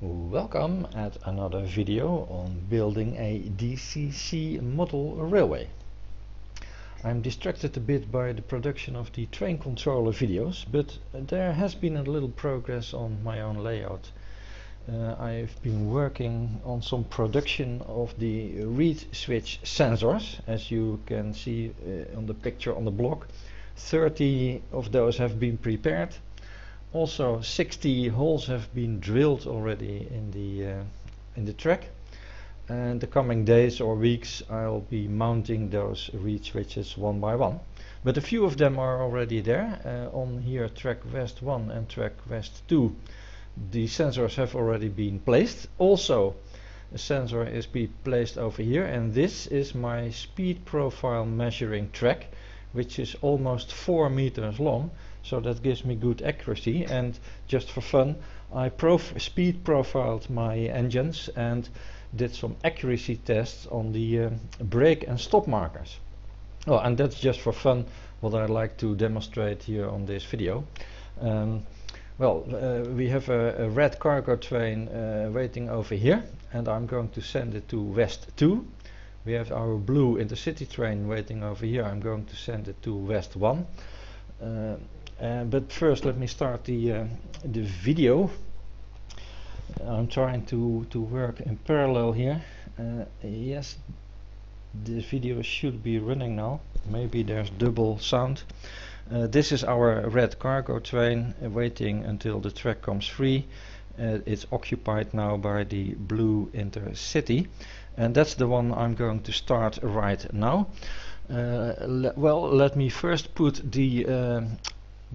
Welcome at another video on building a DCC model railway. I'm distracted a bit by the production of the train controller videos, but there has been a little progress on my own layout. Uh, I've been working on some production of the reed switch sensors, as you can see uh, on the picture on the block. 30 of those have been prepared also 60 holes have been drilled already in the uh, in the track. And the coming days or weeks I'll be mounting those reed switches one by one. But a few of them are already there uh, on here track west 1 and track west 2 the sensors have already been placed. Also a sensor is be placed over here and this is my speed profile measuring track which is almost 4 meters long so that gives me good accuracy. And just for fun I prof speed profiled my engines and did some accuracy tests on the uh, brake and stop markers. Oh and that's just for fun what I'd like to demonstrate here on this video. Um, well uh, we have a, a, red cargo train uh, waiting over here and I'm going to send it to west 2 we have our blue intercity train waiting over here. I'm going to send it to west 1 uh, uh, but first let me start the uh, the video. I'm trying to to work in parallel here. Uh, yes the video should be running now. Maybe there's double sound. Uh, this is our red cargo train uh, waiting until the track comes free. Uh, it's occupied now by the blue intercity. And that's the one I'm going to start right now. Le well let me first put the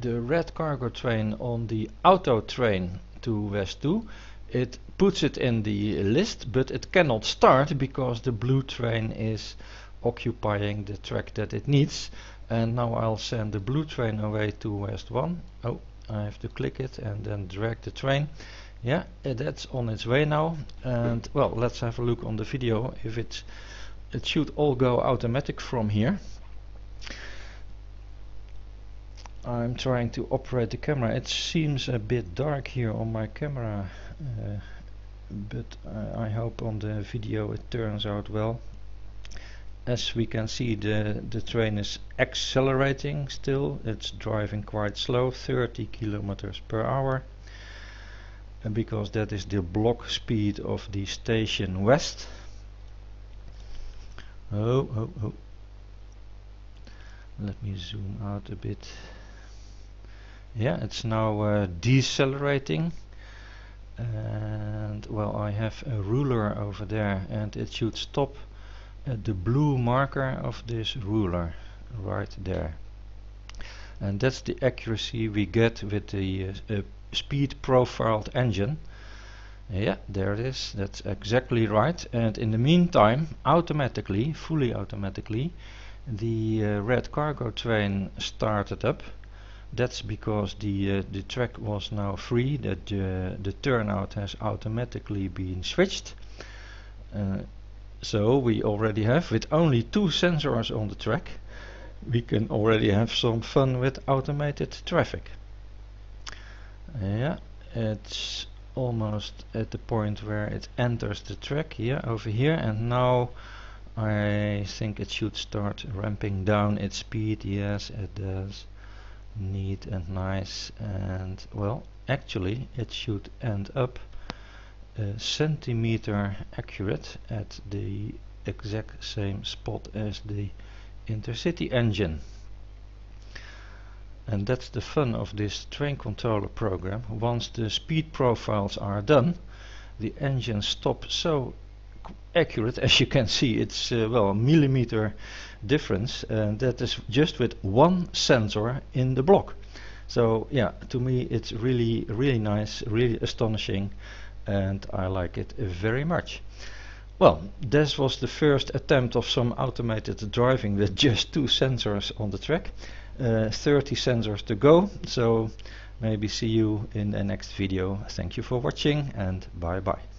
the red cargo train on the auto train to West 2 it puts it in the list but it cannot start because the blue train is occupying the track that it needs. And now I'll send the blue train away to West 1 oh I have to click it and then drag the train. Yeah eh, that's on its way now. And well let's have a look on the video if it's it should all go automatic from here I'm trying to operate the camera. It seems a bit dark here on my camera uh, but I hope on the video it turns out well. As we can see the the train is accelerating still. It's driving quite slow 30 kilometers per hour and because that is the block speed of the station west. Oh oh oh. Let me zoom out a bit yeah it's now uh, decelerating. And well I have a ruler over there and it should stop at the blue marker of this ruler right there. And that's the accuracy we get with the uh, uh, speed profiled engine. Yeah there it is. That's exactly right. And in the meantime automatically fully automatically the uh, red cargo train started up that's because the uh, the track was now free that uh, the turnout has automatically been switched. Uh, so we already have with only two sensors on the track we can already have some fun with automated traffic. Yeah it's almost at the point where it enters the track here over here and now I think it should start ramping down its speed yes it does neat and nice and well actually it should end up a centimeter accurate at the exact same spot as the intercity engine. And that's the fun of this train controller program. Once the speed profiles are done the engine stops so accurate. As you can see it's uh, well a millimeter difference and that is just with one sensor in the block. So yeah to me it's really really nice really astonishing and I like it very much. Well this was the first attempt of some automated driving with just two sensors on the track uh, 30 sensors to go. So maybe see you in the next video. Thank you for watching and bye bye